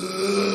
Ugh.